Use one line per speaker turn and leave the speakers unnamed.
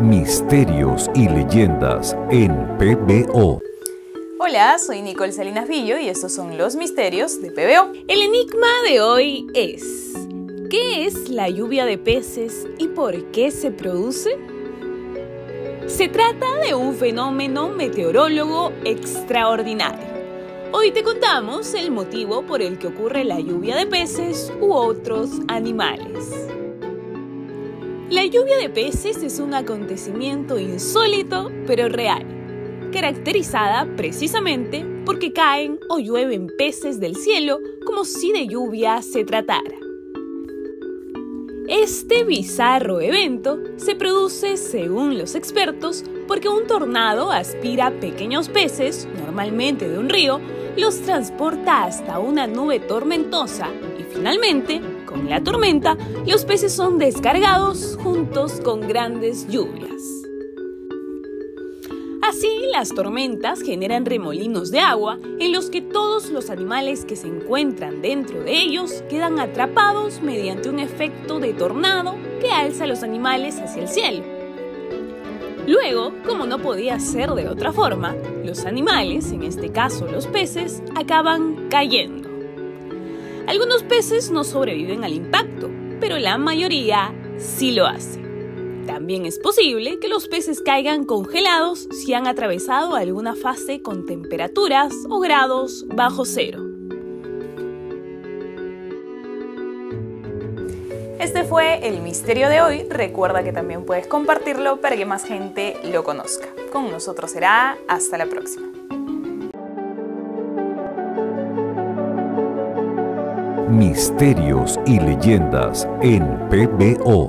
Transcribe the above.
Misterios y leyendas en PBO.
Hola, soy Nicole Salinas Villo y estos son los misterios de PBO. El enigma de hoy es, ¿qué es la lluvia de peces y por qué se produce? Se trata de un fenómeno meteorólogo extraordinario. Hoy te contamos el motivo por el que ocurre la lluvia de peces u otros animales. La lluvia de peces es un acontecimiento insólito pero real, caracterizada precisamente porque caen o llueven peces del cielo como si de lluvia se tratara. Este bizarro evento se produce, según los expertos, porque un tornado aspira pequeños peces, normalmente de un río, los transporta hasta una nube tormentosa y finalmente con la tormenta, los peces son descargados juntos con grandes lluvias. Así, las tormentas generan remolinos de agua en los que todos los animales que se encuentran dentro de ellos quedan atrapados mediante un efecto de tornado que alza a los animales hacia el cielo. Luego, como no podía ser de otra forma, los animales, en este caso los peces, acaban cayendo. Algunos peces no sobreviven al impacto, pero la mayoría sí lo hace. También es posible que los peces caigan congelados si han atravesado alguna fase con temperaturas o grados bajo cero. Este fue el misterio de hoy. Recuerda que también puedes compartirlo para que más gente lo conozca. Con nosotros será hasta la próxima.
Misterios y leyendas en PBO.